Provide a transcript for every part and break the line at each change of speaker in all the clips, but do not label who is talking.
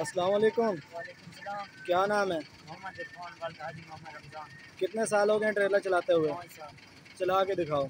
अस्सलाम वालेकुम क्या नाम है? कितने साल हो गए ट्रेलर चलाते हुए? चला के दिखाओ।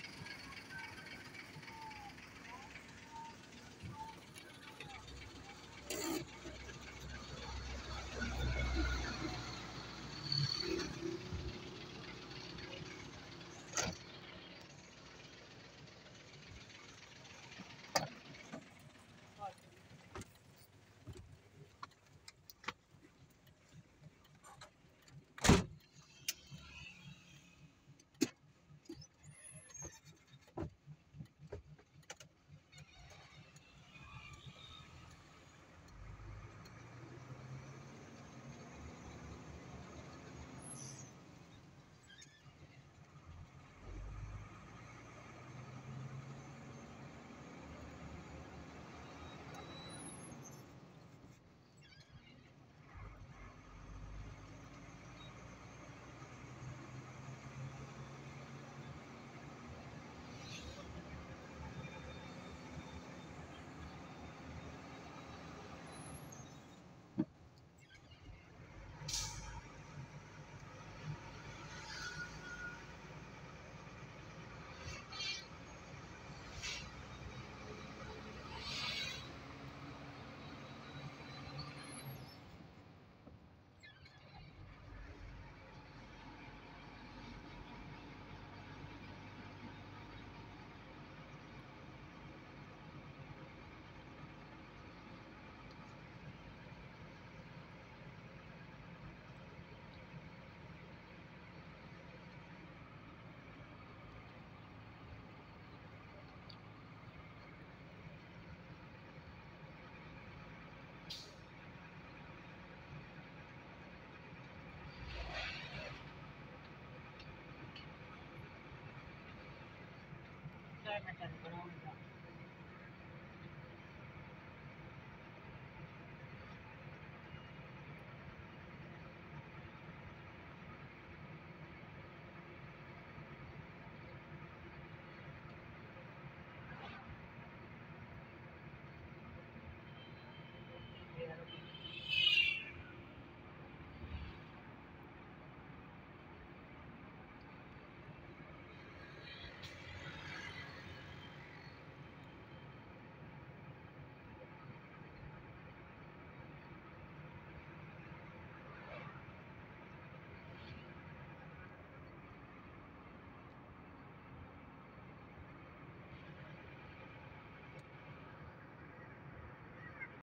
からなかったな。